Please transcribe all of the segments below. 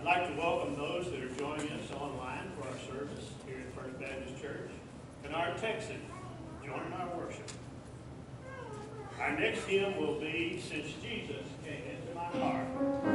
I'd like to welcome those that are joining us online for our service here at First Baptist Church, Kennard, Texas, joining our worship. Our next hymn will be Since Jesus Came Into My Heart.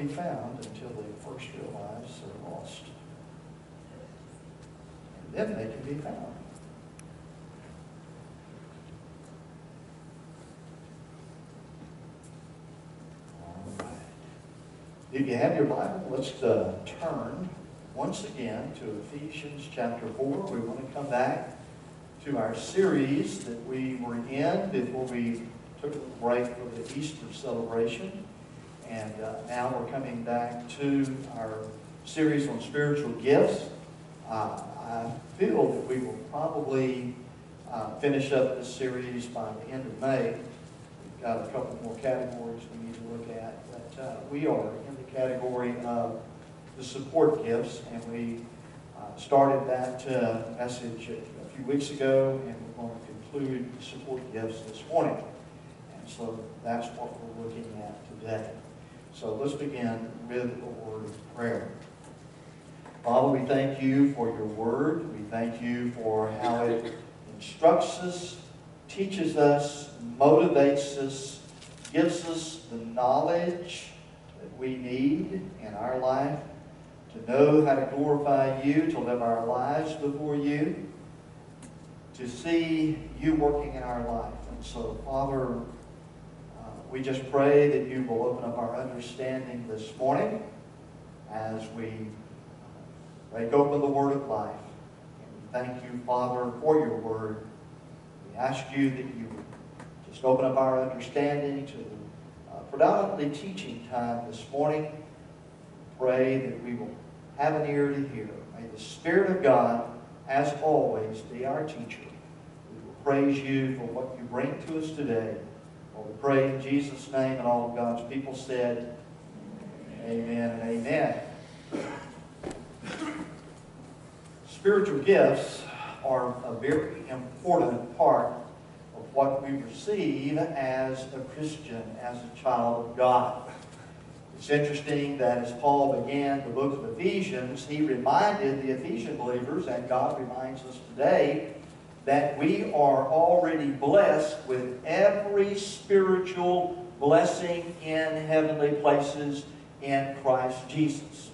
Be found until they first realize they're lost. And then they can be found. If you have your Bible, let's uh, turn once again to Ephesians chapter 4. We want to come back to our series that we were in before we took a break for the Easter celebration. And uh, now we're coming back to our series on spiritual gifts. Uh, I feel that we will probably uh, finish up this series by the end of May. We've got a couple more categories we need to look at, but uh, we are in the category of the support gifts, and we uh, started that uh, message a few weeks ago, and we're going to conclude the support gifts this morning. And so that's what we're looking at today. So let's begin with a word of prayer. Father, we thank you for your word. We thank you for how it instructs us, teaches us, motivates us, gives us the knowledge that we need in our life to know how to glorify you, to live our lives before you, to see you working in our life. And so, Father, we just pray that you will open up our understanding this morning as we break open the word of life. And we thank you, Father, for your word. We ask you that you just open up our understanding to the uh, predominantly teaching time this morning. Pray that we will have an ear to hear. May the Spirit of God, as always, be our teacher. We will praise you for what you bring to us today. Pray in Jesus' name, and all of God's people said, Amen and amen. Spiritual gifts are a very important part of what we receive as a Christian, as a child of God. It's interesting that as Paul began the book of Ephesians, he reminded the Ephesian believers, and God reminds us today, that we are already blessed with every spiritual blessing in heavenly places in Christ Jesus.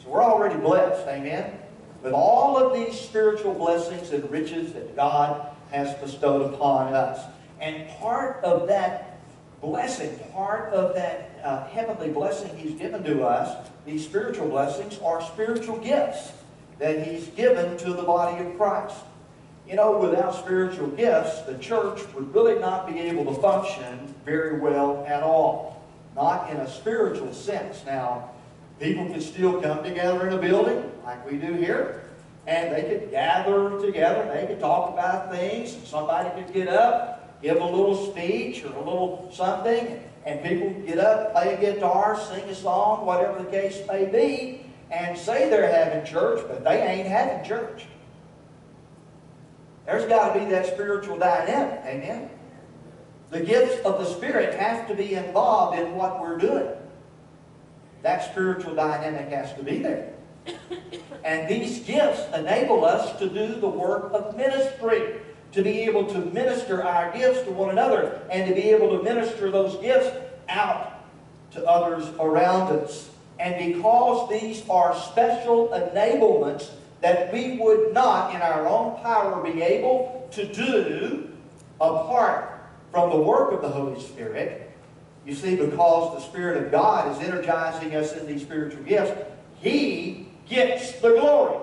So we're already blessed, amen? With all of these spiritual blessings and riches that God has bestowed upon us. And part of that blessing, part of that uh, heavenly blessing He's given to us, these spiritual blessings, are spiritual gifts that He's given to the body of Christ. You know, without spiritual gifts, the church would really not be able to function very well at all. Not in a spiritual sense. Now, people could still come together in a building, like we do here, and they could gather together, they could talk about things, somebody could get up, give a little speech or a little something, and people get up, play a guitar, sing a song, whatever the case may be, and say they're having church, but they ain't having church. There's got to be that spiritual dynamic, amen? The gifts of the Spirit have to be involved in what we're doing. That spiritual dynamic has to be there. And these gifts enable us to do the work of ministry, to be able to minister our gifts to one another, and to be able to minister those gifts out to others around us. And because these are special enablements that we would not, in our own power, be able to do apart from the work of the Holy Spirit, you see, because the Spirit of God is energizing us in these spiritual gifts, He gets the glory.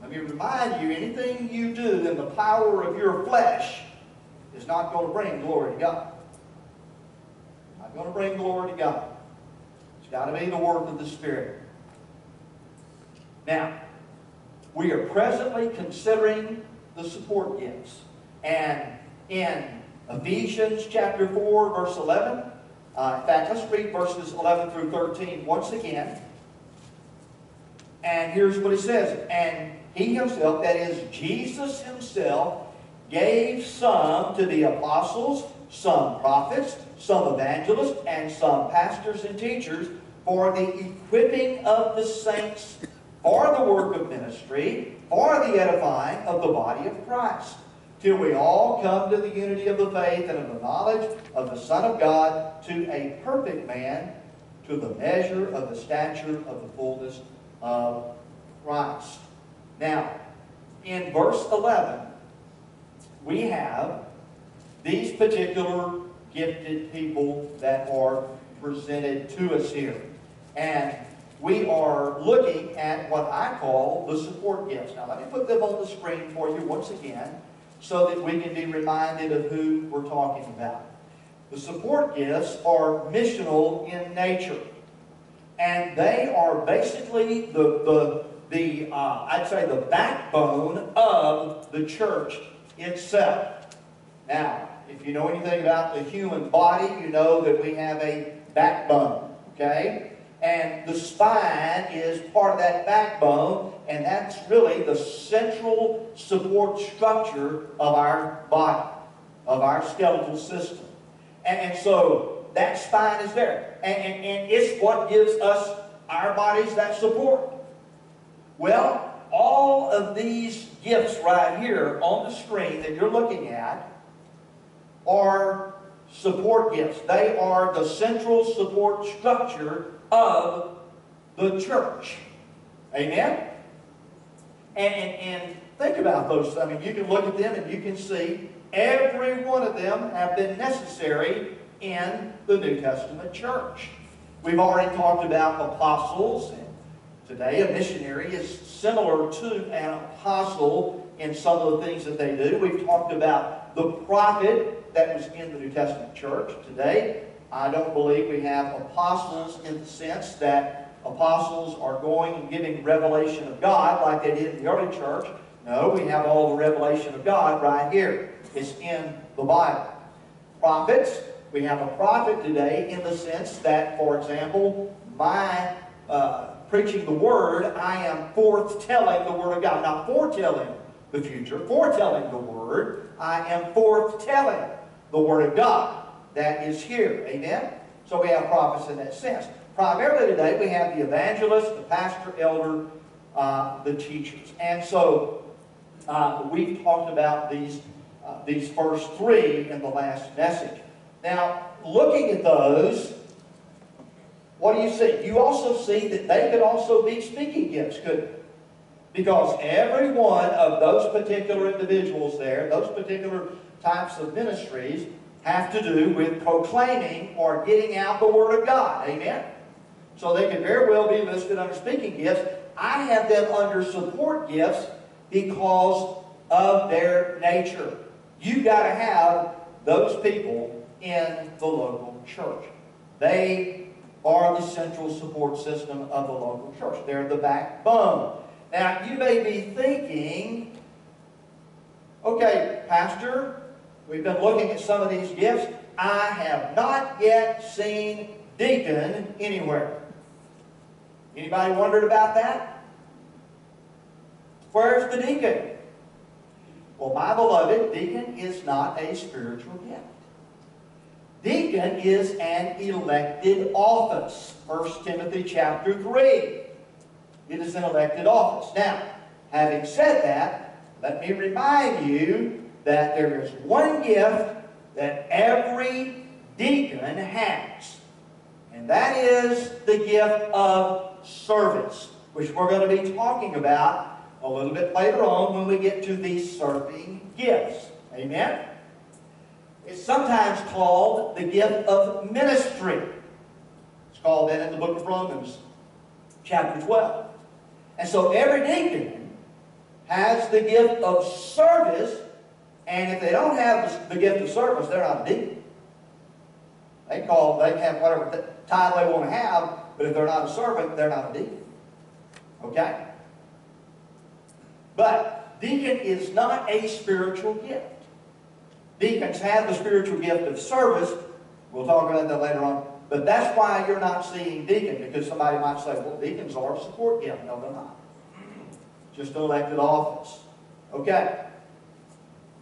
Let me remind you, anything you do in the power of your flesh is not going to bring glory to God. Not going to bring glory to God. It's got to be the work of the Spirit. Now, we are presently considering the support gifts. And in Ephesians chapter 4, verse 11, uh, in fact, let's read verses 11 through 13 once again. And here's what he says. And he himself, that is Jesus himself, gave some to be apostles, some prophets, some evangelists, and some pastors and teachers for the equipping of the saints for the work of ministry, for the edifying of the body of Christ, till we all come to the unity of the faith and of the knowledge of the Son of God, to a perfect man, to the measure of the stature of the fullness of Christ. Now, in verse 11, we have these particular gifted people that are presented to us here. And we are looking at what I call the support gifts. Now, let me put them on the screen for you once again so that we can be reminded of who we're talking about. The support gifts are missional in nature. And they are basically the, the, the uh, I'd say, the backbone of the church itself. Now, if you know anything about the human body, you know that we have a backbone, okay? And the spine is part of that backbone, and that's really the central support structure of our body, of our skeletal system. And, and so that spine is there. And, and, and it's what gives us, our bodies, that support. Well, all of these gifts right here on the screen that you're looking at are support gifts. They are the central support structure of the church. Amen? And, and, and think about those. I mean, you can look at them and you can see every one of them have been necessary in the New Testament church. We've already talked about apostles, and today a missionary is similar to an apostle in some of the things that they do. We've talked about the prophet that was in the New Testament church. Today, I don't believe we have apostles in the sense that apostles are going and giving revelation of God like they did in the early church. No, we have all the revelation of God right here. It's in the Bible. Prophets, we have a prophet today in the sense that, for example, my uh, preaching the Word, I am forthtelling the Word of God. Not foretelling the future, foretelling the Word. I am forthtelling the Word of God that is here. Amen? So we have prophets in that sense. Primarily today, we have the evangelist, the pastor, elder, uh, the teachers. And so uh, we've talked about these, uh, these first three in the last message. Now, looking at those, what do you see? You also see that they could also be speaking gifts, couldn't they? Because every one of those particular individuals there, those particular types of ministries, have to do with proclaiming or getting out the Word of God. Amen? So they could very well be listed under speaking gifts. I have them under support gifts because of their nature. You've got to have those people in the local church. They are the central support system of the local church. They're the backbone. Now, you may be thinking, okay, Pastor, we've been looking at some of these gifts. I have not yet seen deacon anywhere. Anybody wondered about that? Where's the deacon? Well, my beloved, deacon is not a spiritual gift. Deacon is an elected office. 1 Timothy chapter 3. It is an elected office. Now, having said that, let me remind you that there is one gift that every deacon has. And that is the gift of service, which we're going to be talking about a little bit later on when we get to the serving gifts. Amen? It's sometimes called the gift of ministry. It's called that in the book of Romans, chapter 12. And so every deacon has the gift of service, and if they don't have the gift of service, they're not a deacon. They call, they have whatever title they want to have, but if they're not a servant, they're not a deacon. Okay? But deacon is not a spiritual gift. Deacons have the spiritual gift of service. We'll talk about that later on. But that's why you're not seeing deacon, because somebody might say, well, deacons are a support gift. No, they're not. Just an elected office. Okay.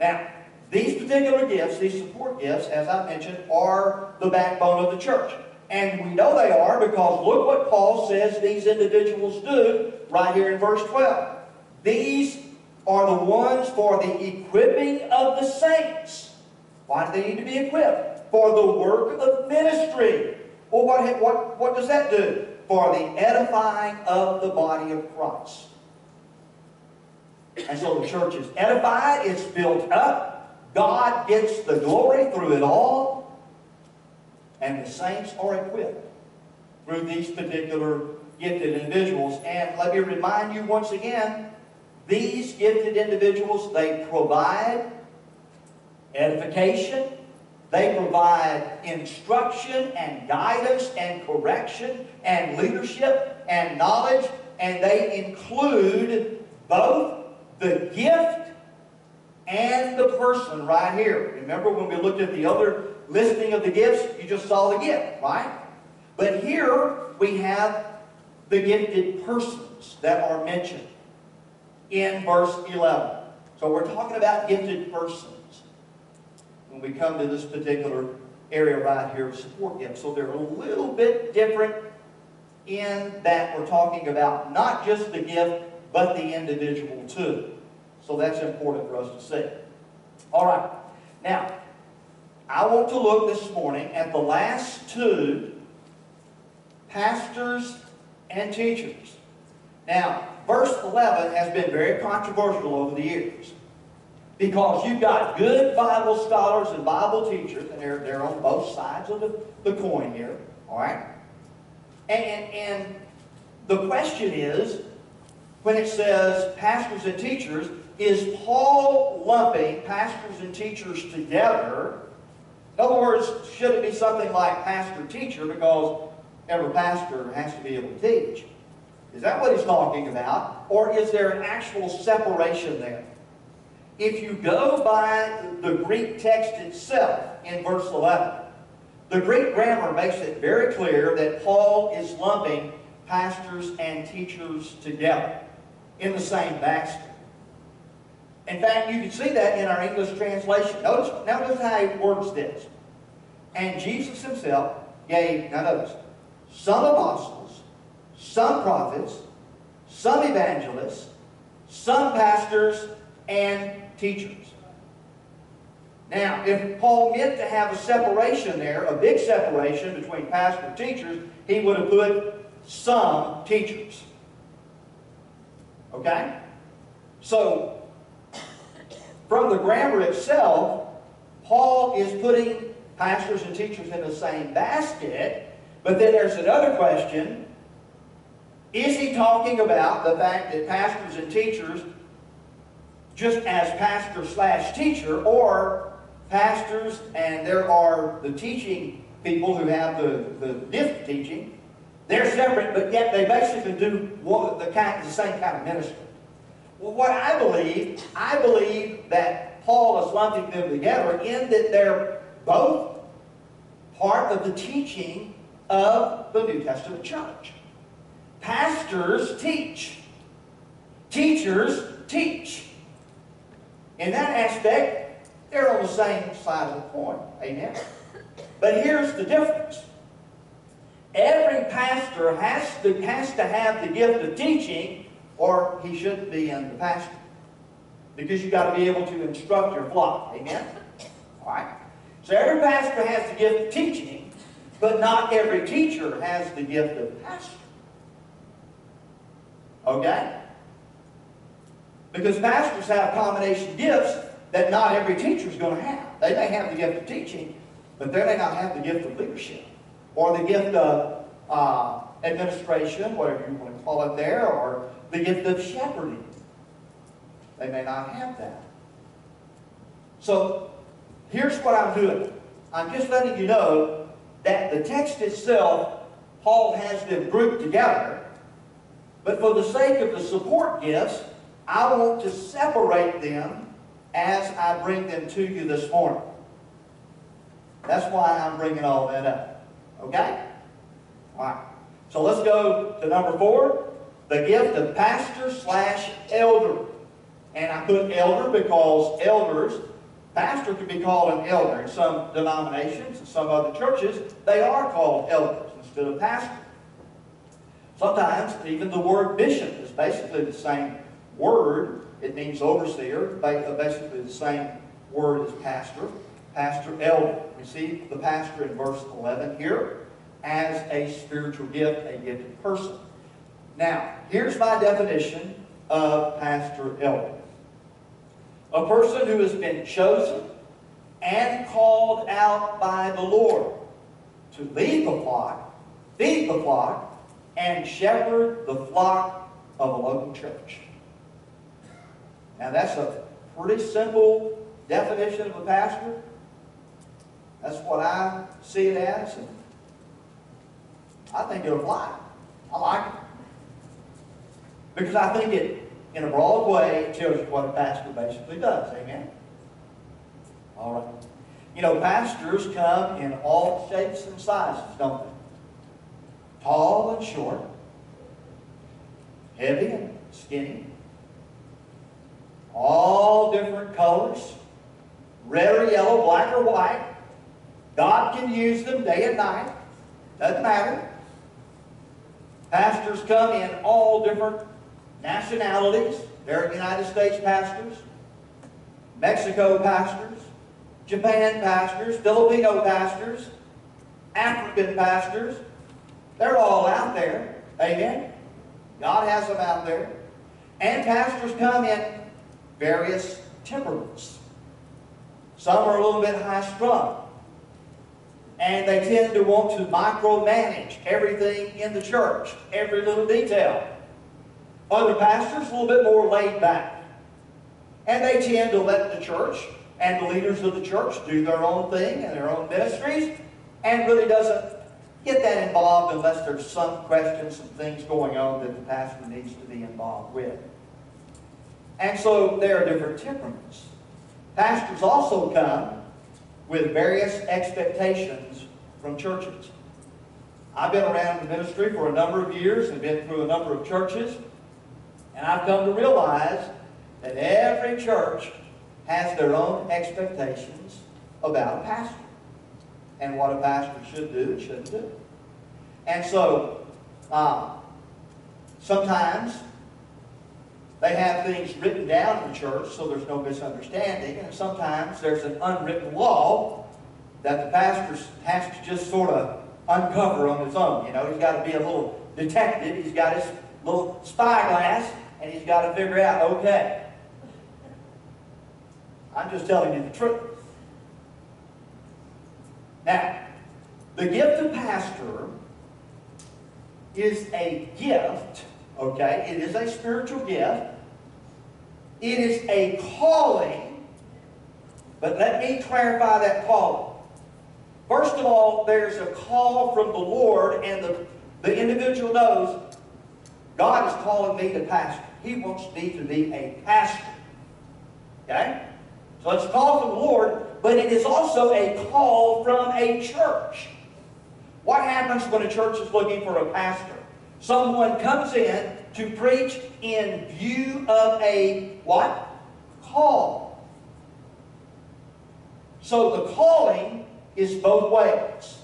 Now, These particular gifts, these support gifts, as I mentioned, are the backbone of the church. And we know they are because look what Paul says these individuals do right here in verse 12. These are the ones for the equipping of the saints. Why do they need to be equipped? For the work of ministry. Well, what, what, what does that do? For the edifying of the body of Christ. And so the church is edified, it's built up, God gets the glory through it all, and the saints are equipped through these particular gifted individuals. And let me remind you once again, these gifted individuals, they provide edification, they provide instruction and guidance and correction and leadership and knowledge, and they include both the gift and the person right here. Remember when we looked at the other listing of the gifts, you just saw the gift, right? But here we have the gifted persons that are mentioned in verse 11. So we're talking about gifted persons when we come to this particular area right here of support gifts. So they're a little bit different in that we're talking about not just the gift, but the individual too. So that's important for us to see. All right. Now, I want to look this morning at the last two pastors and teachers. Now, verse 11 has been very controversial over the years because you've got good Bible scholars and Bible teachers, and they're, they're on both sides of the, the coin here, all right? And, and the question is, when it says pastors and teachers, is Paul lumping pastors and teachers together? In other words, should it be something like pastor-teacher because every pastor has to be able to teach? Is that what he's talking about? Or is there an actual separation there? If you go by the Greek text itself in verse 11, the Greek grammar makes it very clear that Paul is lumping pastors and teachers together in the same basket. In fact, you can see that in our English translation. Notice, notice how he words this. And Jesus himself gave, now notice, some apostles, some prophets, some evangelists, some pastors, and teachers. Now, if Paul meant to have a separation there, a big separation between pastor and teachers, he would have put some teachers. Okay? So, from the grammar itself, Paul is putting pastors and teachers in the same basket, but then there's another question. Is he talking about the fact that pastors and teachers, just as pastor slash teacher, or pastors and there are the teaching people who have the, the gift teaching, they're separate, but yet they basically do the, kind, the same kind of ministry. Well, what I believe, I believe that Paul is lumping them together in that they're both part of the teaching of the New Testament church. Pastors teach. Teachers teach. In that aspect, they're on the same side of the coin. Amen? But here's the difference. Every pastor has to, has to have the gift of teaching or he shouldn't be in the pastor. Because you've got to be able to instruct your flock. Amen? All right? So every pastor has the gift of teaching, but not every teacher has the gift of pastor. Okay? Because pastors have combination gifts that not every teacher is going to have. They may have the gift of teaching, but they may not have the gift of leadership or the gift of uh, administration, whatever you want to call it there, or the gift of shepherding. They may not have that. So here's what I'm doing. I'm just letting you know that the text itself, Paul has them grouped together, but for the sake of the support gifts, I want to separate them as I bring them to you this morning. That's why I'm bringing all that up. Okay? All right. So let's go to number four, the gift of pastor slash elder. And I put elder because elders pastor could be called an elder. In some denominations and some other churches, they are called elders instead of pastor. Sometimes even the word bishop is basically the same word. It means overseer, uh, basically the same word as pastor. Pastor, elder. We see the pastor in verse 11 here as a spiritual gift, a gifted person. Now, here's my definition of pastor, elder. A person who has been chosen and called out by the Lord to lead the flock, feed the flock, and shepherd the flock of a local church. Now that's a pretty simple definition of a pastor. That's what I see it as. And I think it'll fly. I like it. Because I think it, in a broad way, it tells you what a pastor basically does. Amen? All right. You know, pastors come in all shapes and sizes, don't they? tall and short, heavy and skinny, all different colors, red or yellow, black or white. God can use them day and night. Doesn't matter. Pastors come in all different nationalities. There are United States pastors, Mexico pastors, Japan pastors, Filipino pastors, African pastors, they're all out there. Amen? God has them out there. And pastors come in various temperaments. Some are a little bit high strung. And they tend to want to micromanage everything in the church, every little detail. Other pastors, a little bit more laid back. And they tend to let the church and the leaders of the church do their own thing and their own ministries and really doesn't get that involved unless there's some questions, some things going on that the pastor needs to be involved with. And so there are different temperaments. Pastors also come with various expectations from churches. I've been around the ministry for a number of years and been through a number of churches, and I've come to realize that every church has their own expectations about a pastor and what a pastor should do and shouldn't do. And so, uh, sometimes they have things written down in church so there's no misunderstanding, and sometimes there's an unwritten law that the pastor has to just sort of uncover on his own. You know, he's got to be a little detective, he's got his little spyglass, and he's got to figure out, okay, I'm just telling you the truth. Now, the gift of pastor is a gift, okay? It is a spiritual gift. It is a calling, but let me clarify that calling. First of all, there's a call from the Lord, and the, the individual knows God is calling me to pastor. He wants me to be a pastor. Okay? So it's a call from the Lord, but it is also a call from a church. What happens when a church is looking for a pastor? Someone comes in to preach in view of a what? Call. So the calling is both ways.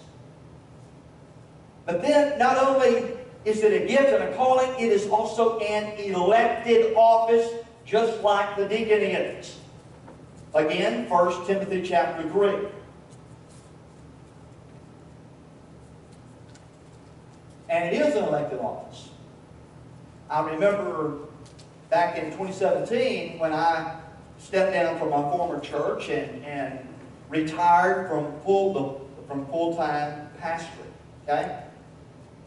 But then not only is it a gift and a calling, it is also an elected office, just like the deacon is. Again, 1 Timothy chapter 3. And it is an elected office. I remember back in 2017 when I stepped down from my former church and, and retired from full from full-time pastoring. Okay?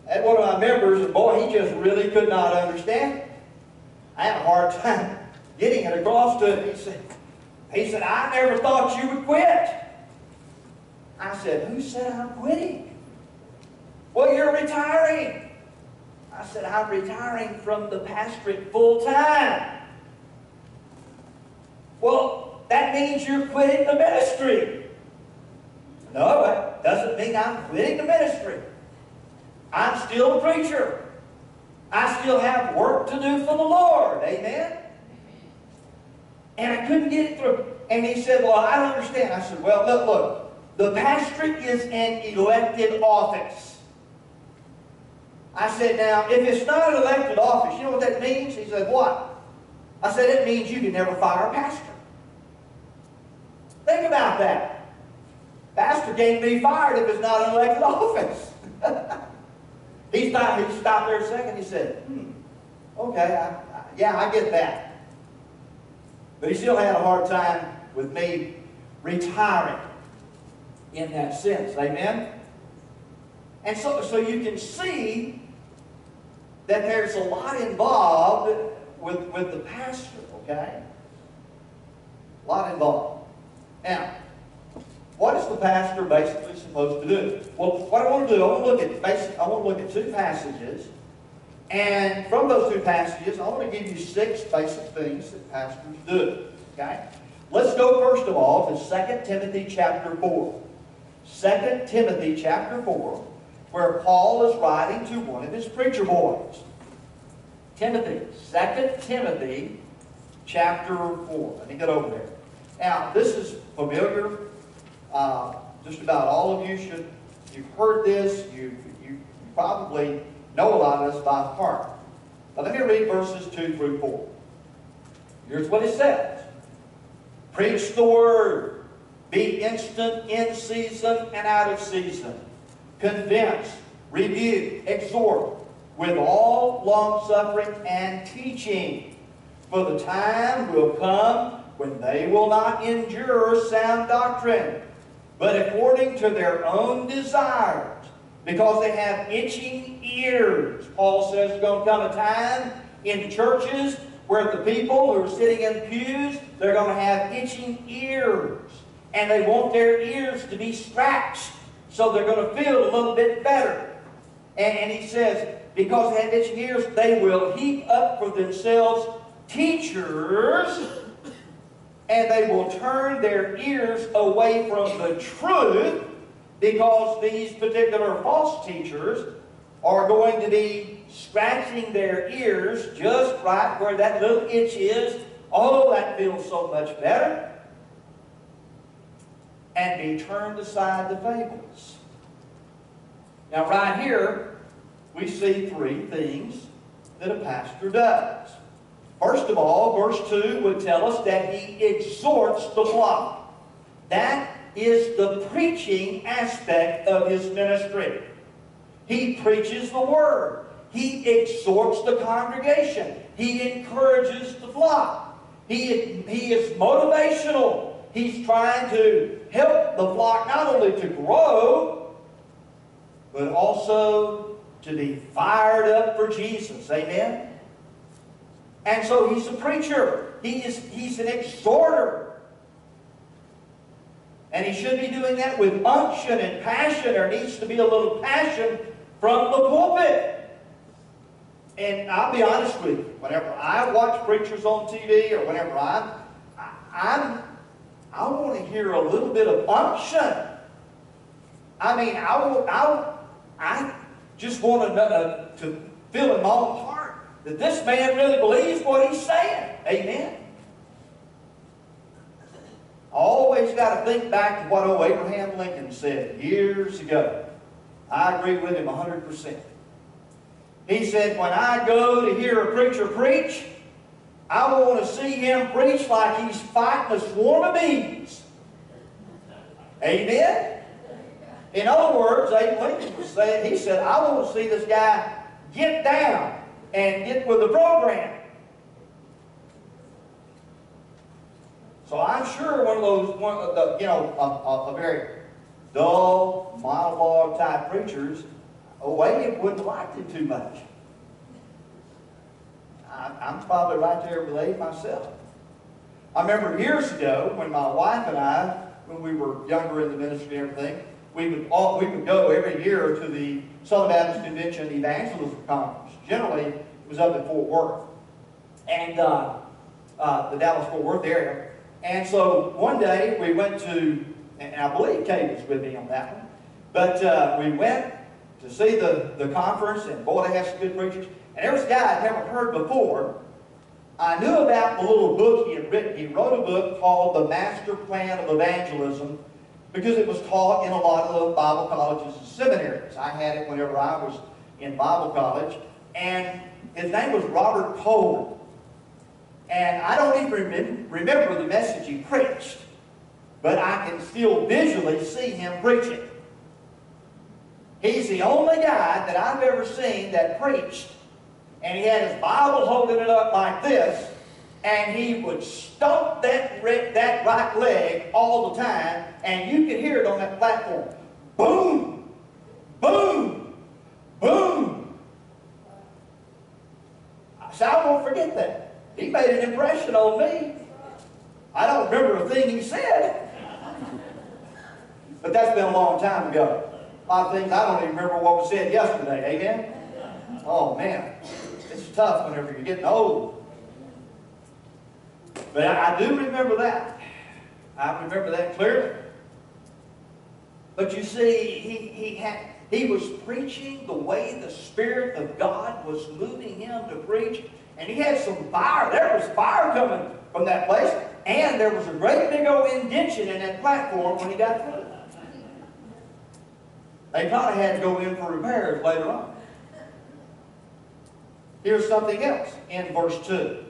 And one of my members, and boy, he just really could not understand. I had a hard time getting it across to him. He said, he said, I never thought you would quit. I said, who said I'm quitting? Well, you're retiring. I said, I'm retiring from the pastorate full time. Well, that means you're quitting the ministry. No, it doesn't mean I'm quitting the ministry. I'm still a preacher. I still have work to do for the Lord. Amen? And I couldn't get it through. And he said, Well, I don't understand. I said, Well, look, look, the pastorate is an elected office. I said, Now, if it's not an elected office, you know what that means? He said, What? I said, It means you can never fire a pastor. Think about that. Pastor can't be fired if it's not an elected office. He, stopped, he stopped there a second. He said, hmm, okay, I, I, yeah, I get that. But he still had a hard time with me retiring in that sense. Amen? And so, so you can see that there's a lot involved with, with the pastor, okay? A lot involved. Now, what is the pastor basically supposed to do? Well, what I want to do, I want to look at basic, I want to look at two passages, and from those two passages, I want to give you six basic things that pastors do. Okay? Let's go first of all to 2 Timothy chapter 4. 2 Timothy chapter 4, where Paul is writing to one of his preacher boys. Timothy, 2 Timothy chapter 4. Let me get over there. Now, this is familiar. Uh, just about all of you should, you've heard this. You, you probably know a lot of this by heart. But let me read verses 2 through 4. Here's what it says. Preach the word. Be instant in season and out of season. Convince, rebuke, exhort with all longsuffering and teaching. For the time will come when they will not endure sound doctrine, but according to their own desires, because they have itching ears. Paul says there's going to come a time in churches where the people who are sitting in pews, they're going to have itching ears. And they want their ears to be scratched so they're going to feel a little bit better. And, and he says, because they have itching ears, they will heap up for themselves teachers and they will turn their ears away from the truth because these particular false teachers are going to be scratching their ears just right where that little itch is. Oh, that feels so much better. And be turned aside to fables. Now, right here, we see three things that a pastor does. First of all, verse 2 would tell us that he exhorts the flock. That is the preaching aspect of his ministry. He preaches the word. He exhorts the congregation. He encourages the flock. He, he is motivational. He's trying to help the flock not only to grow, but also to be fired up for Jesus. Amen? And so he's a preacher. He is, he's an exhorter. And he should be doing that with unction and passion. There needs to be a little passion from the pulpit. And I'll be honest with you, whenever I watch preachers on TV or whenever I'm, I'm, I want to hear a little bit of unction. I mean, I, I, I just want to, to feel in my heart that this man really believes what he's saying. Amen. I always got to think back to what old Abraham Lincoln said years ago. I agree with him 100%. He said, when I go to hear a preacher preach, I want to see him preach like he's fighting a swarm of bees. Amen? In other words, Abraham Lincoln said, he said, I want to see this guy get down and get with the program. So I'm sure one of those, one of the, you know, a, a, a very dull, monologue type preachers, Wade wouldn't like it too much. I, I'm probably right there with Abe myself. I remember years ago when my wife and I, when we were younger in the ministry and everything, we would, all, we would go every year to the Southern Baptist Convention Evangelism Conference. Generally, was up in Fort Worth. And uh, uh, the Dallas-Fort Worth area. And so one day we went to, and I believe Kate was with me on that one, but uh, we went to see the, the conference, and boy, they had some good preachers. And there was a guy I'd never heard before, I knew about the little book he had written. He wrote a book called The Master Plan of Evangelism because it was taught in a lot of the Bible colleges and seminaries. I had it whenever I was in Bible college. And his name was Robert Cole. And I don't even remember the message he preached, but I can still visually see him preaching. He's the only guy that I've ever seen that preached and he had his Bible holding it up like this, and he would stomp that, that right leg all the time, and you could hear it on that platform. Boom! Boom! Boom! I won't forget that. He made an impression on me. I don't remember a thing he said. But that's been a long time ago. A lot of things I don't even remember what was said yesterday. Amen? Oh, man It's tough whenever you're getting old. But I, I do remember that. I remember that clearly. But you see, he, he, had, he was preaching the way the Spirit of God was moving him to preach. And he had some fire. There was fire coming from that place. And there was a great big old indention in that platform when he got through. They probably had to go in for repairs later on. Here's something else in verse 2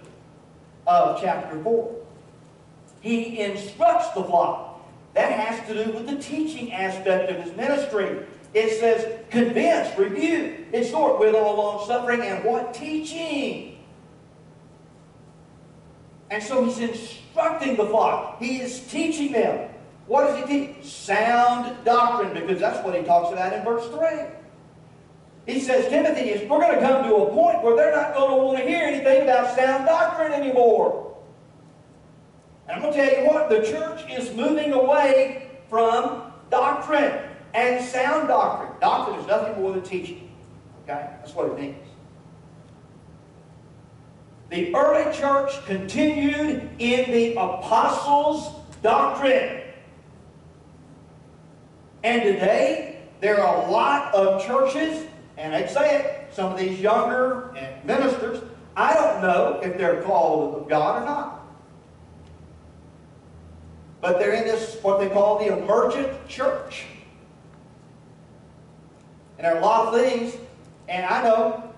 of chapter 4. He instructs the flock. That has to do with the teaching aspect of his ministry. It says, convince, rebuke, exhort with all long suffering, and what teaching? And so he's instructing the flock. He is teaching them. What does he teach? Sound doctrine, because that's what he talks about in verse 3. He says, Timothy, is we're going to come to a point where they're not going to want to hear anything about sound doctrine anymore. And I'm going to tell you what, the church is moving away from doctrine and sound doctrine. Doctrine is nothing more than teaching. Okay? That's what it means. The early church continued in the apostles' doctrine. And today, there are a lot of churches and I'd say it, some of these younger ministers, I don't know if they're called of God or not. But they're in this, what they call the emergent church. And there are a lot of things, and I know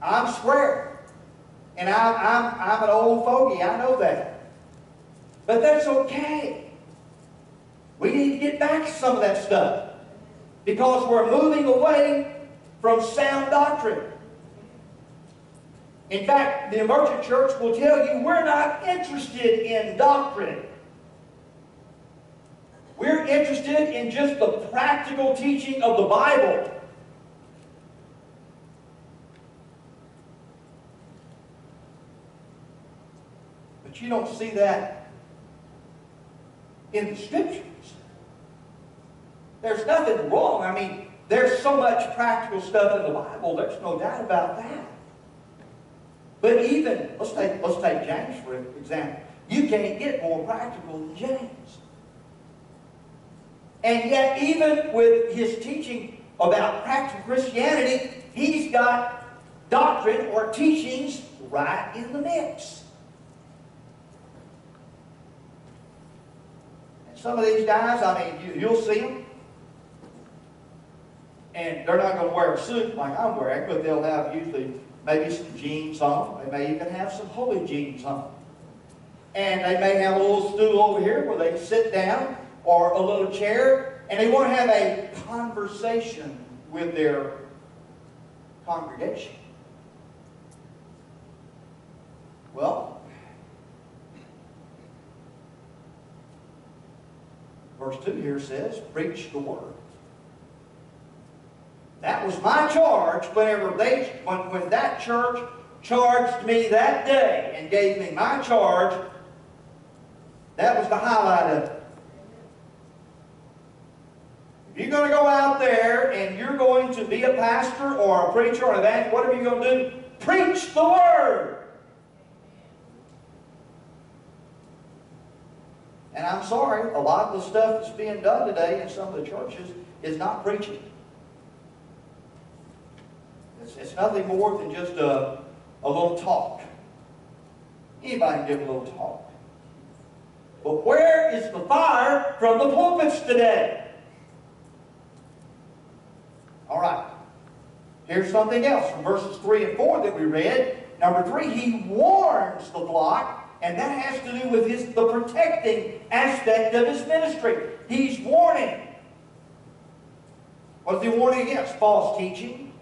I'm square. And I, I'm, I'm an old fogey, I know that. But that's okay. We need to get back to some of that stuff because we're moving away from sound doctrine. In fact, the emergent church will tell you we're not interested in doctrine. We're interested in just the practical teaching of the Bible. But you don't see that in the Scriptures. There's nothing wrong. I mean, there's so much practical stuff in the Bible. There's no doubt about that. But even, let's take, let's take James for example. You can't get more practical than James. And yet, even with his teaching about practical Christianity, he's got doctrine or teachings right in the mix. And some of these guys, I mean, you, you'll see them, and they're not going to wear a suit like I'm wearing, but they'll have usually maybe some jeans on. They may even have some holey jeans on. And they may have a little stool over here where they can sit down or a little chair, and they want to have a conversation with their congregation. Well, verse 2 here says, preach the word. That was my charge whenever they, when, when that church charged me that day and gave me my charge, that was the highlight of it. If you're going to go out there and you're going to be a pastor or a preacher or evangelist, what are you going to do? Preach the Word. And I'm sorry, a lot of the stuff that's being done today in some of the churches is not preaching. It's, it's nothing more than just a, a little talk. Anybody can give a little talk. But where is the fire from the pulpits today? All right. Here's something else from verses 3 and 4 that we read. Number 3, he warns the flock, and that has to do with his the protecting aspect of his ministry. He's warning. What's he warning against? False teaching.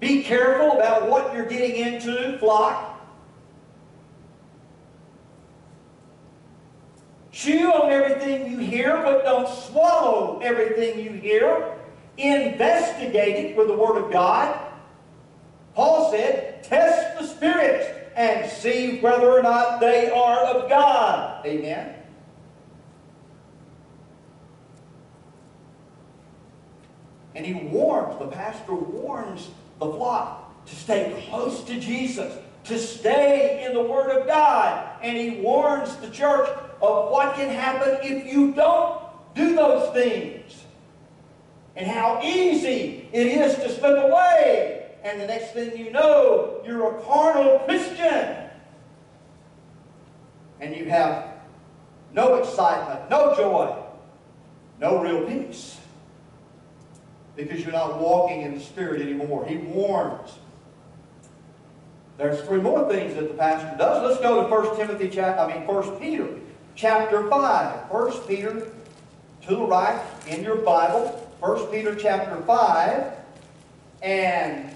Be careful about what you're getting into, flock. Chew on everything you hear, but don't swallow everything you hear. Investigate it with the Word of God. Paul said, test the spirits and see whether or not they are of God. Amen. And he warns, the pastor warns the flock to stay close to Jesus, to stay in the Word of God. And he warns the church of what can happen if you don't do those things. And how easy it is to slip away. And the next thing you know, you're a carnal Christian. And you have no excitement, no joy, no real peace. Because you're not walking in the Spirit anymore. He warns. There's three more things that the pastor does. Let's go to 1 Timothy chapter, I mean 1 Peter chapter 5. 1 Peter to the right in your Bible. 1 Peter chapter 5. And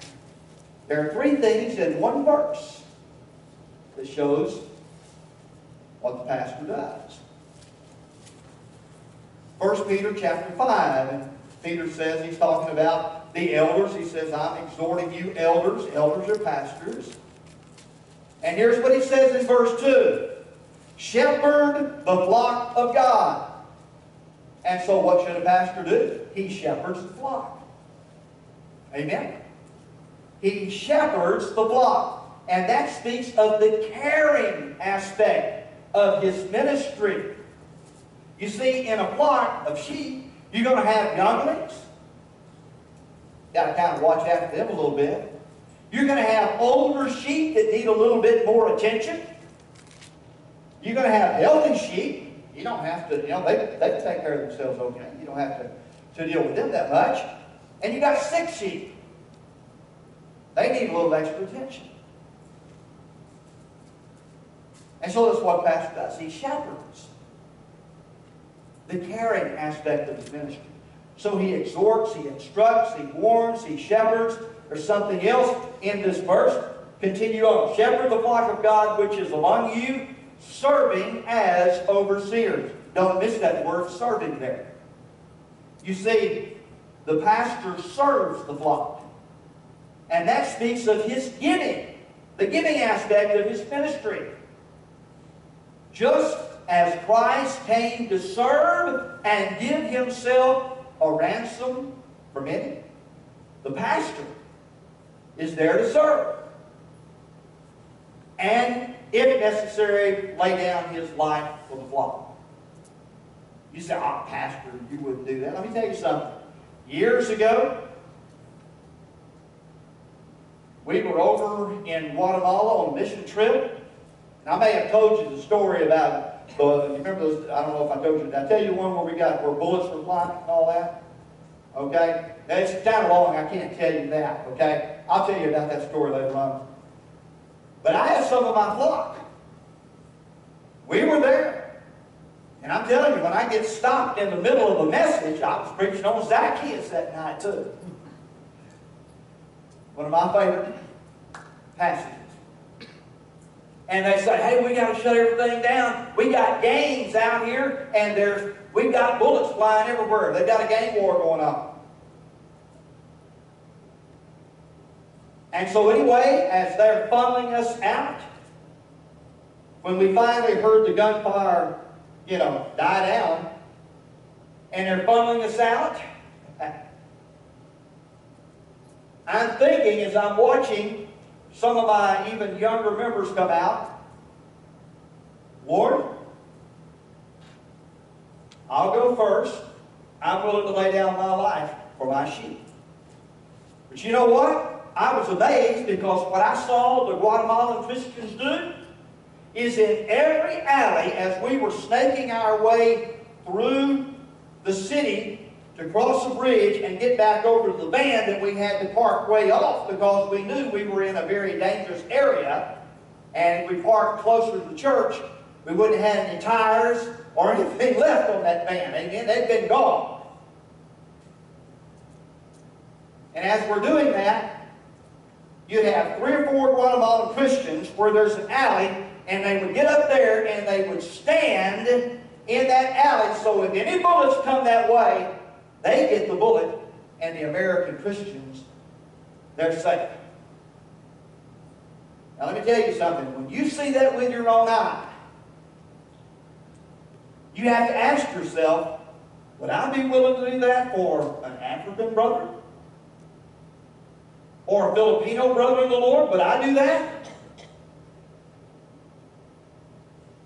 there are three things in one verse that shows what the pastor does. 1 Peter chapter 5. And Peter says, he's talking about the elders. He says, I'm exhorting you elders. Elders are pastors. And here's what he says in verse 2. Shepherd the flock of God. And so what should a pastor do? He shepherds the flock. Amen? He shepherds the flock. And that speaks of the caring aspect of his ministry. You see, in a flock of sheep, you're going to have younglings. Got to kind of watch after them a little bit. You're going to have older sheep that need a little bit more attention. You're going to have healthy sheep. You don't have to, you know, they, they take care of themselves okay. You don't have to, to deal with them that much. And you got sick sheep. They need a little extra attention. And so that's what Pastor does. He shepherds the caring aspect of his ministry. So he exhorts, he instructs, he warns, he shepherds. There's something else in this verse. Continue on. Shepherd the flock of God which is among you, serving as overseers. Don't miss that word serving there. You see, the pastor serves the flock. And that speaks of his giving, the giving aspect of his ministry. Just as Christ came to serve and give himself a ransom for many, the pastor is there to serve. And, if necessary, lay down his life for the flock. You say, oh, pastor, you wouldn't do that. Let me tell you something. Years ago, we were over in Guatemala on a mission trip. And I may have told you the story about but you remember those, I don't know if I told you, did I tell you one where we got, where bullets were flying and all that? Okay? Now, it's kind of long, I can't tell you that, okay? I'll tell you about that story later on. But I had some of my flock. We were there. And I'm telling you, when I get stopped in the middle of a message, I was preaching on Zacchaeus that night too. One of my favorite passages. And they say, hey, we got to shut everything down. We got gangs out here, and there's we've got bullets flying everywhere. They've got a gang war going on. And so anyway, as they're funneling us out, when we finally heard the gunfire, you know, die down, and they're funneling us out, I'm thinking as I'm watching some of my even younger members come out, Lord, I'll go first. I'm willing to lay down my life for my sheep. But you know what? I was amazed because what I saw the Guatemalan Christians do is in every alley as we were snaking our way through the city to cross the bridge and get back over to the van that we had to park way off because we knew we were in a very dangerous area and if we parked closer to the church, we wouldn't have had any tires or anything left on that van. Amen. They'd been gone. And as we're doing that, you'd have three or four Guatemalan Christians where there's an alley, and they would get up there and they would stand in that alley so if any bullets come that way, they get the bullet, and the American Christians, they're safe. Now let me tell you something. When you see that with your own eye, you have to ask yourself, would I be willing to do that for an African brother? Or a Filipino brother in the Lord? Would I do that?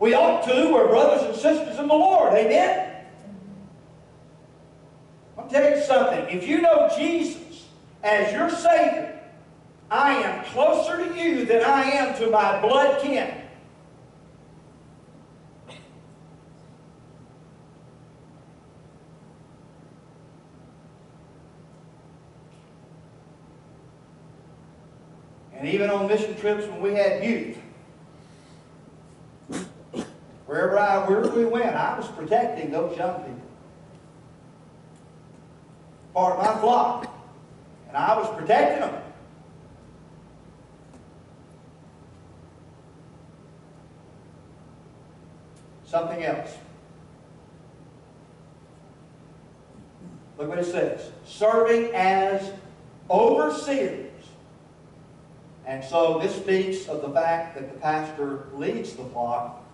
We ought to. We're brothers and sisters in the Lord. Amen? I'll tell you something. If you know Jesus as your Savior, I am closer to you than I am to my blood kin. And even on mission trips when we had youth, wherever I wherever we went, I was protecting those young people. Part of my flock. And I was protecting them. Something else. Look what it says. Serving as overseers. And so this speaks of the fact that the pastor leads the flock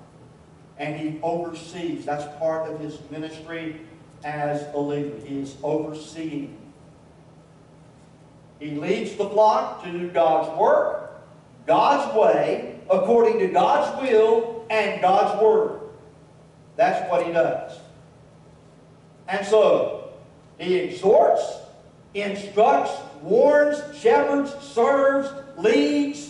and he oversees. That's part of his ministry as a leader. He is overseeing. He leads the flock to do God's work, God's way, according to God's will and God's word. That's what he does. And so, he exhorts, instructs, warns, shepherds, serves, leads.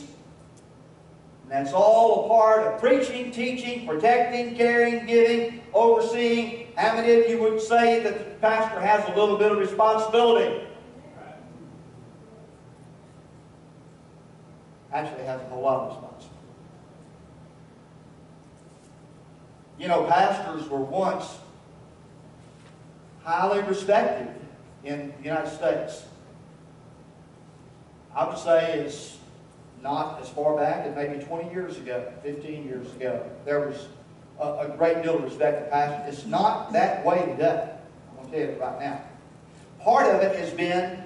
And that's all a part of preaching, teaching, protecting, caring, giving, overseeing. How many of you would say that the pastor has a little bit of responsibility? Actually, has a whole lot of responsibility. You know, pastors were once highly respected in the United States. I would say it's not as far back as maybe 20 years ago, 15 years ago. There was a, a great deal of respect for pastors. It's not that way today. I'm going to tell you right now. Part of it has been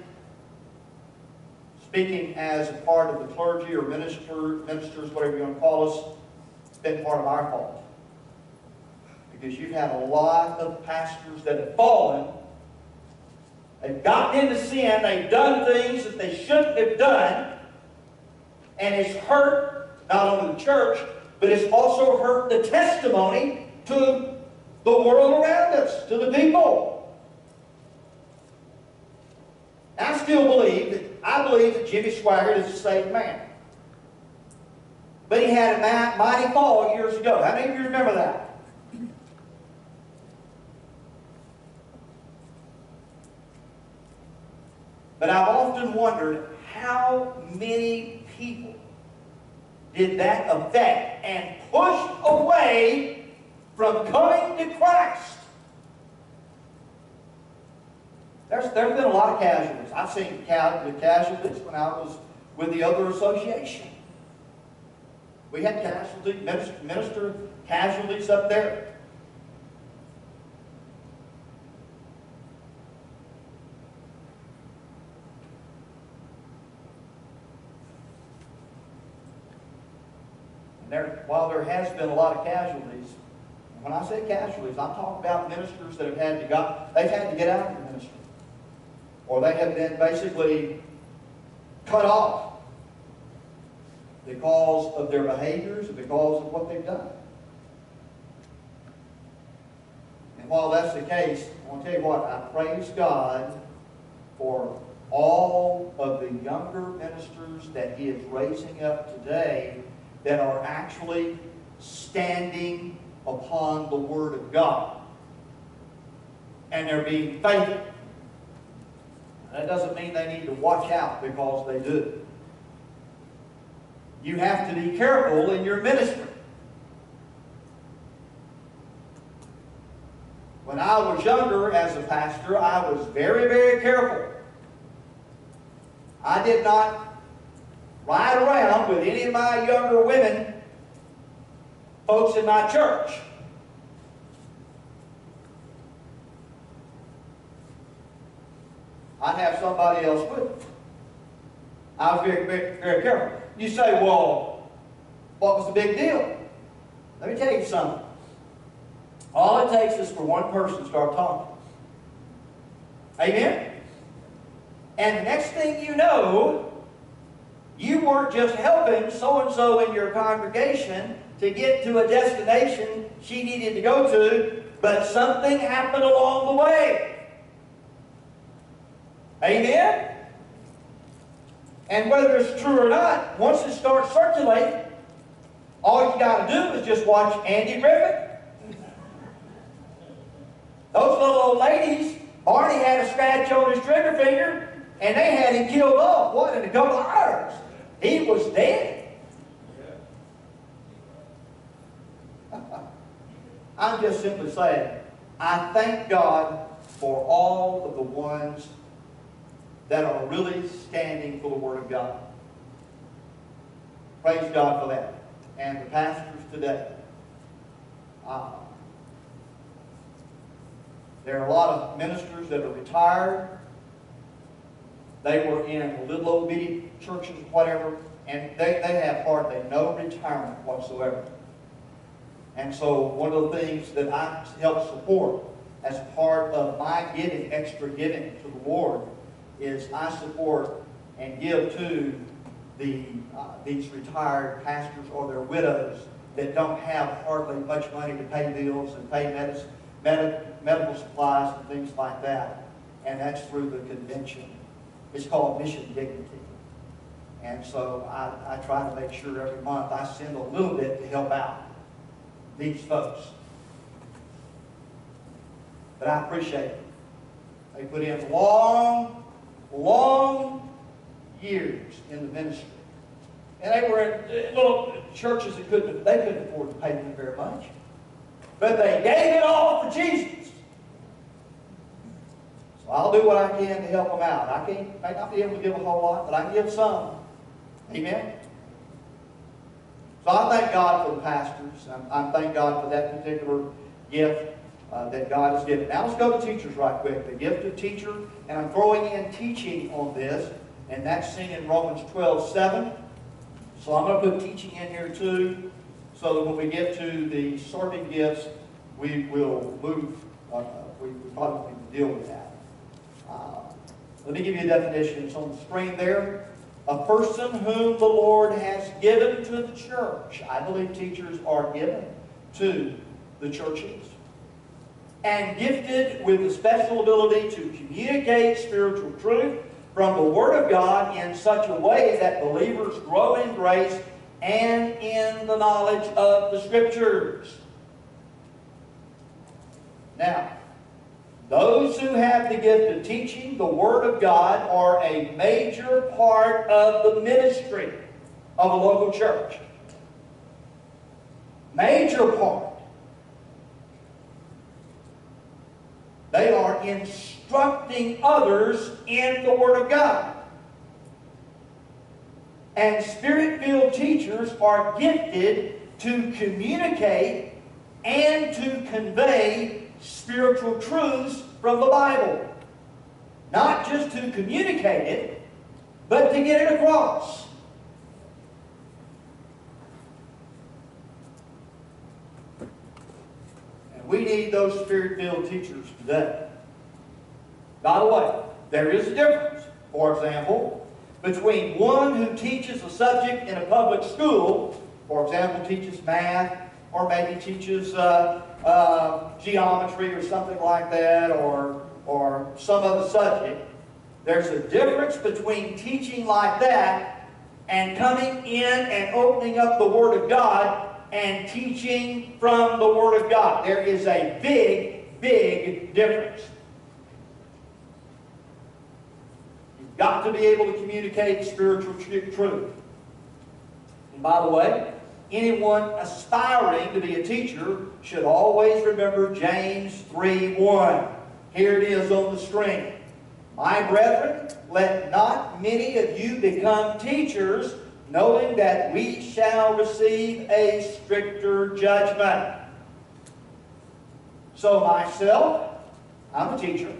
speaking as a part of the clergy or minister, ministers, whatever you want to call us, it's been part of our fault. Because you've had a lot of pastors that have fallen They've gotten into sin. They've done things that they shouldn't have done. And it's hurt not only the church, but it's also hurt the testimony to the world around us, to the people. I still believe that, I believe that Jimmy Swaggart is a saved man. But he had a mighty fall years ago. How many of you remember that? But I've often wondered how many people did that affect and push away from coming to Christ. There's, there's been a lot of casualties. I've seen casualties when I was with the other association. We had casualty, minister, minister casualties up there. there, while there has been a lot of casualties, when I say casualties, I'm talking about ministers that have had to go, they've had to get out of the ministry. Or they have been basically cut off because of their behaviors and because of what they've done. And while that's the case, I want to tell you what, I praise God for all of the younger ministers that he is raising up today that are actually standing upon the Word of God. And they're being faithful. That doesn't mean they need to watch out because they do. You have to be careful in your ministry. When I was younger as a pastor, I was very, very careful. I did not ride around with any of my younger women folks in my church. I'd have somebody else with me. I was very, very, very careful. You say, well, what was the big deal? Let me tell you something. All it takes is for one person to start talking. Amen? And next thing you know, you weren't just helping so-and-so in your congregation to get to a destination she needed to go to, but something happened along the way. Amen? And whether it's true or not, once it starts circulating, all you got to do is just watch Andy Griffith. Those little old ladies, Barney had a scratch on his trigger finger, and they had him killed off, what, in a couple of hours. He was dead. I'm just simply saying, I thank God for all of the ones that are really standing for the Word of God. Praise God for that. And the pastors today. Uh, there are a lot of ministers that are retired. They were in little old bitty churches, whatever, and they, they have hardly no retirement whatsoever. And so one of the things that I help support as part of my giving, extra giving to the Lord, is I support and give to the, uh, these retired pastors or their widows that don't have hardly much money to pay bills and pay medicine, med medical supplies and things like that. And that's through the convention. It's called Mission Dignity. And so I, I try to make sure every month I send a little bit to help out these folks. But I appreciate it. They put in long, long years in the ministry. And they were in little churches that couldn't, they couldn't afford to pay them very much. But they gave it all for Jesus. I'll do what I can to help them out. I can't, may not be able to give a whole lot, but I can give some. Amen? So I thank God for the pastors. I, thank God for that particular gift uh, that God has given. Now let's go to teachers right quick. The gift of teacher, and I'm throwing in teaching on this, and that's seen in Romans 12, 7. So I'm going to put teaching in here too, so that when we get to the serving gifts, we will move, uh, we, probably deal with that. Let me give you a definition. It's on the screen there. A person whom the Lord has given to the church. I believe teachers are given to the churches. And gifted with the special ability to communicate spiritual truth from the Word of God in such a way that believers grow in grace and in the knowledge of the Scriptures. Now, those who have the gift of teaching the Word of God are a major part of the ministry of a local church. Major part. They are instructing others in the Word of God. And Spirit-filled teachers are gifted to communicate and to convey spiritual truths from the Bible. Not just to communicate it, but to get it across. And we need those spirit-filled teachers today. By the way, there is a difference, for example, between one who teaches a subject in a public school, for example, teaches math, or maybe teaches uh, uh, geometry or something like that, or, or some other subject There's a difference between teaching like that and coming in and opening up the Word of God and teaching from the Word of God. There is a big, big difference. You've got to be able to communicate spiritual truth. And by the way, anyone aspiring to be a teacher should always remember James 3 1. Here it is on the screen. My brethren, let not many of you become teachers, knowing that we shall receive a stricter judgment. So, myself, I'm a teacher.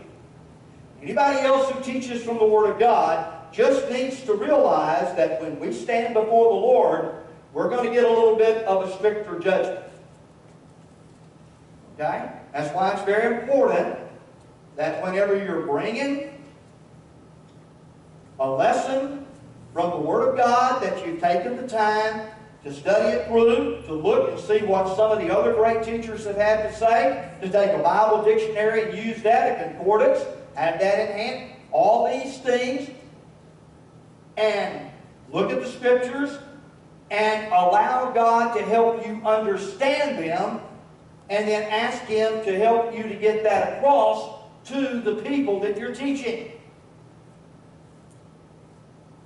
Anybody else who teaches from the Word of God just needs to realize that when we stand before the Lord, we're going to get a little bit of a stricter judgment. Okay? That's why it's very important that whenever you're bringing a lesson from the Word of God that you've taken the time to study it through, to look and see what some of the other great teachers have had to say, to take a Bible dictionary and use that, a concordance, have that in hand, all these things, and look at the Scriptures and allow God to help you understand them, and then ask Him to help you to get that across to the people that you're teaching.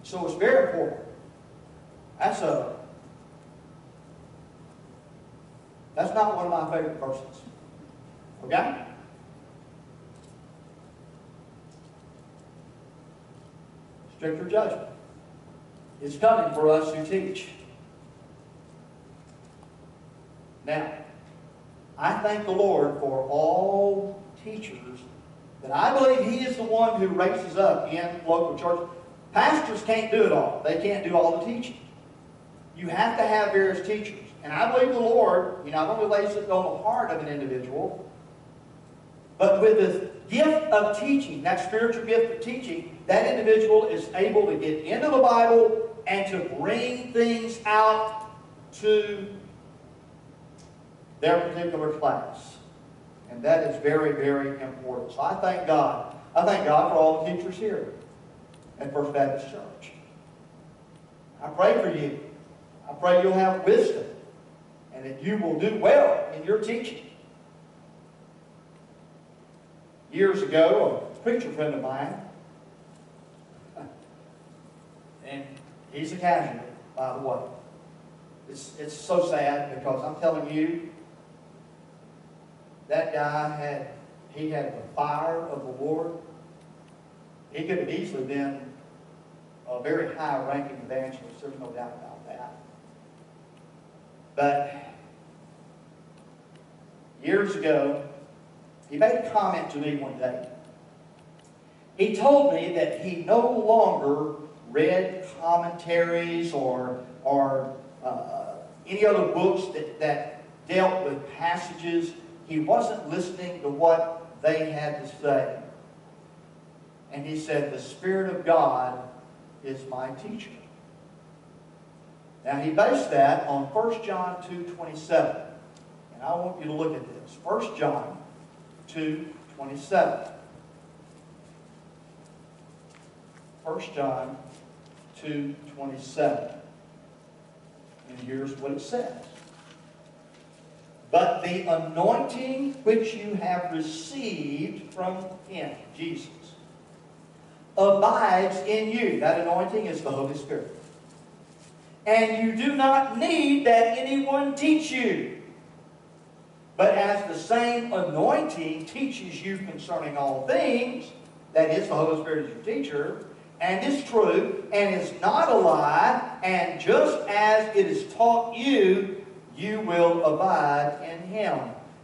So it's very important. That's a that's not one of my favorite verses. Okay? Stricter judgment is coming for us who teach. Now, I thank the Lord for all teachers that I believe He is the one who raises up in local churches. Pastors can't do it all. They can't do all the teaching. You have to have various teachers. And I believe the Lord, He not only lays it on the heart of an individual, but with the gift of teaching, that spiritual gift of teaching, that individual is able to get into the Bible and to bring things out to their particular class. And that is very, very important. So I thank God. I thank God for all the teachers here at First Baptist Church. I pray for you. I pray you'll have wisdom and that you will do well in your teaching. Years ago, a preacher friend of mine, and he's a casualty, by the way. It's, it's so sad because I'm telling you, that guy had, he had the fire of the Lord. He could have easily been a very high ranking evangelist, there's no doubt about that. But years ago, he made a comment to me one day. He told me that he no longer read commentaries or, or uh, any other books that, that dealt with passages. He wasn't listening to what they had to say. And he said, The Spirit of God is my teacher. Now he based that on 1 John 2 27. And I want you to look at this. 1 John 2 27. 1 John 2 27. And here's what it says. But the anointing which you have received from Him, Jesus, abides in you. That anointing is the Holy Spirit. And you do not need that anyone teach you. But as the same anointing teaches you concerning all things, that is, the Holy Spirit is your teacher, and is true, and is not a lie, and just as it is taught you, you will abide in Him.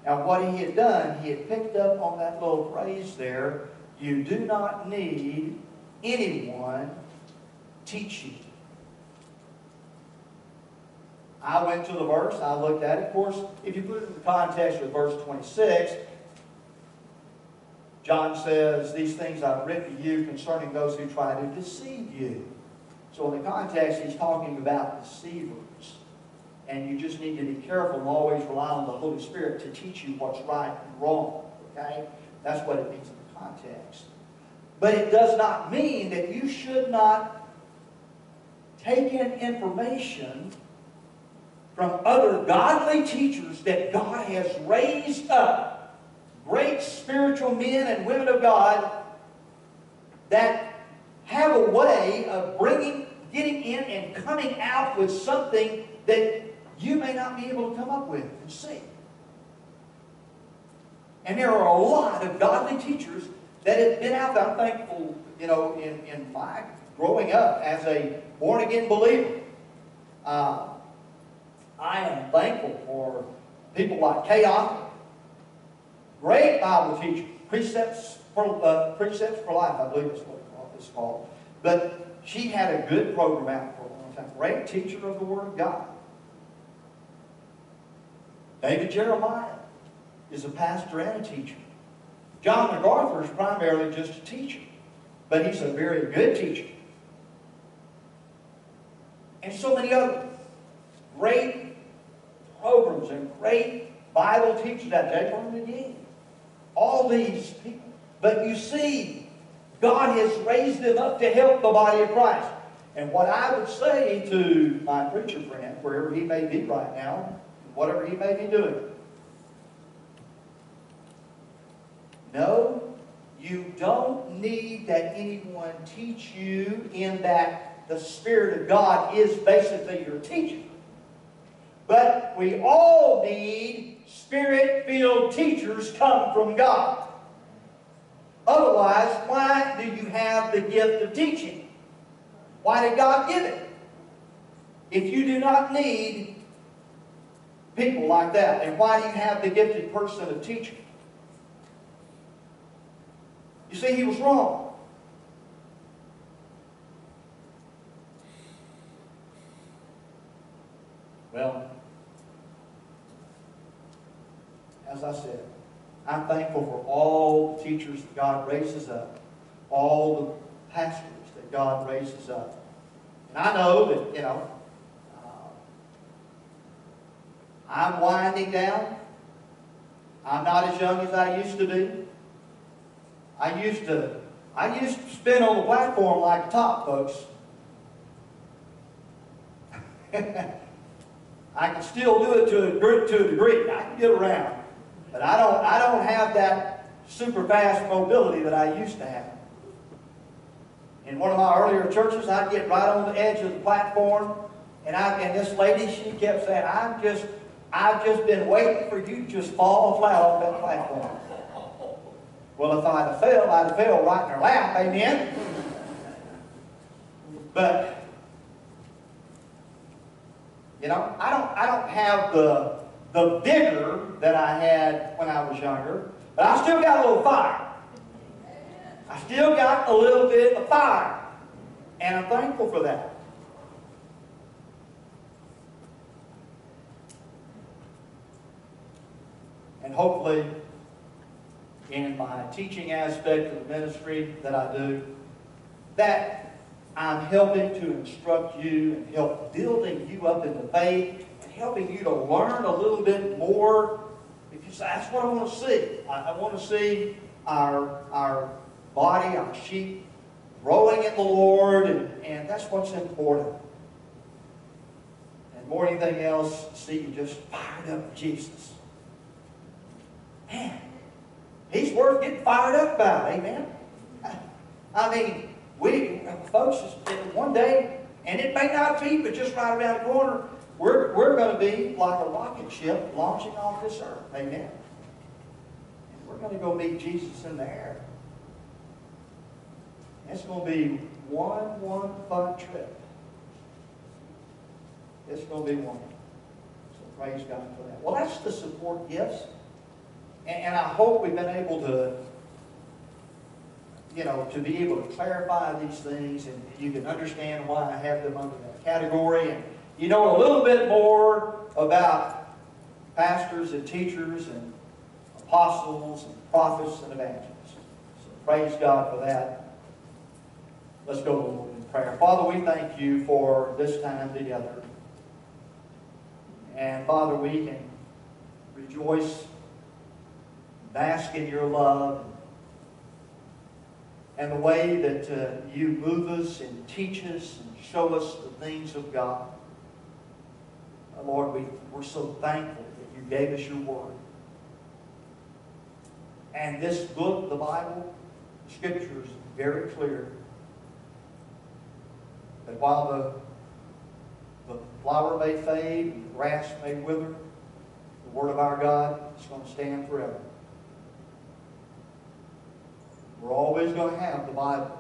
Now, what he had done, he had picked up on that little phrase there you do not need anyone teaching. I went to the verse, I looked at it. Of course, if you put it in the context with verse 26, John says, These things I've written to you concerning those who try to deceive you. So in the context, he's talking about deceivers. And you just need to be careful and always rely on the Holy Spirit to teach you what's right and wrong. Okay? That's what it means in the context. But it does not mean that you should not take in information from other godly teachers that God has raised up. Great spiritual men and women of God that have a way of bringing, getting in and coming out with something that you may not be able to come up with and see. And there are a lot of godly teachers that have been out there. I'm thankful, you know, in, in my growing up as a born again believer. Uh, I am thankful for people like Kay great Bible teacher, precepts for uh, precepts for life, I believe is what it's called. But she had a good program out for a long time. Great teacher of the Word of God. David Jeremiah is a pastor and a teacher. John MacArthur is primarily just a teacher, but he's a very good teacher. And so many other great programs and great Bible teachers out there, Vernon McGee. All these people. But you see, God has raised them up to help the body of Christ. And what I would say to my preacher friend, wherever he may be right now, whatever he may be doing, no, you don't need that anyone teach you in that the Spirit of God is basically your teacher. But we all need Spirit-filled teachers come from God. Otherwise, why do you have the gift of teaching? Why did God give it? If you do not need people like that, and why do you have the gifted person of teaching? You see, he was wrong. Well, as I said, I'm thankful for all the teachers that God raises up, all the pastors that God raises up. And I know that, you know, uh, I'm winding down. I'm not as young as I used to be. I used to, I used to spin on the platform like top folks. I can still do it to a, to a degree. I can get around. But I don't, I don't have that super fast mobility that I used to have. In one of my earlier churches, I'd get right on the edge of the platform, and I and this lady, she kept saying, "I'm just, I've just been waiting for you to just fall flat off that platform." Well, if I'd have fell, I'd have fell right in her lap, amen. But you know, I don't, I don't have the the vigor that I had when I was younger, but I still got a little fire. I still got a little bit of fire. And I'm thankful for that. And hopefully, in my teaching aspect of the ministry that I do, that I'm helping to instruct you and help building you up in the faith and helping you to learn a little bit more because that's what I want to see. I, I want to see our, our body, our sheep, growing in the Lord, and, and that's what's important. And more than anything else, see you just fired up Jesus. Man, he's worth getting fired up about, amen? I mean, we, folks, one day, and it may not be, but just right around the corner, we're, we're going to be like a rocket ship launching off this earth, amen? And we're going to go meet Jesus in the air. It's going to be one, one fun trip. It's going to be one. So praise God for that. Well, that's the support gifts. And, and I hope we've been able to, you know, to be able to clarify these things and you can understand why I have them under that category. And you know a little bit more about pastors and teachers and apostles and prophets and evangelists. So praise God for that. Let's go Lord in prayer. Father, we thank you for this time together. And Father, we can rejoice, bask in your love, and the way that uh, you move us and teach us and show us the things of God. Uh, Lord, we, we're so thankful that you gave us your word. And this book, the Bible, the Scripture is very clear that while the, the flower may fade and the grass may wither, the Word of our God is going to stand forever. We're always going to have the Bible.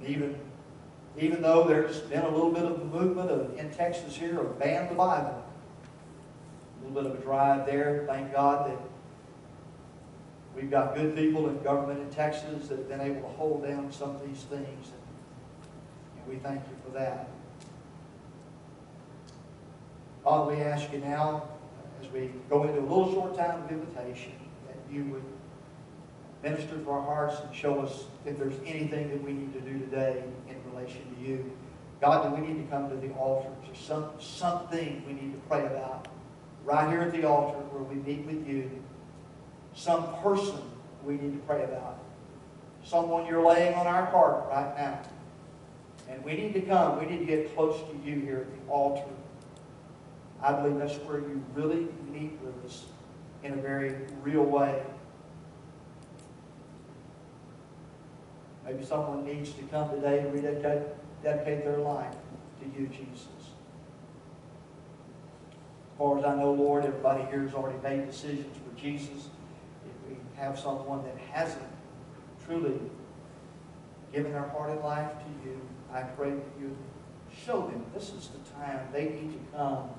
And even, even though there's been a little bit of a movement of, in Texas here of ban the Bible, a little bit of a drive there, thank God that we've got good people in government in Texas that have been able to hold down some of these things. And we thank you for that. Father, we ask you now, as we go into a little short time of invitation, that you would minister to our hearts and show us if there's anything that we need to do today in relation to you. God, that we need to come to the altar. There's some, something we need to pray about right here at the altar where we meet with you. Some person we need to pray about. Someone you're laying on our heart right now. And we need to come. We need to get close to you here at the altar. I believe that's where you really meet with us in a very real way. Maybe someone needs to come today and rededicate dedicate their life to you, Jesus. As far as I know, Lord, everybody here has already made decisions for Jesus. If we have someone that hasn't truly given their heart and life to you, I pray that you show them this is the time they need to come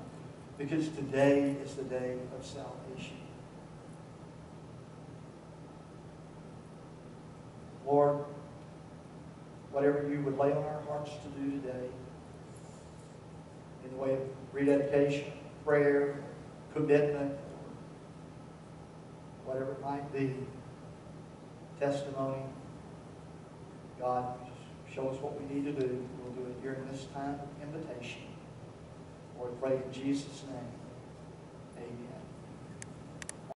because today is the day of salvation. Lord, whatever you would lay on our hearts to do today, in the way of rededication, prayer, commitment, whatever it might be, testimony, God, show us what we need to do. We'll do it during this time of invitation. Lord, pray in Jesus' name.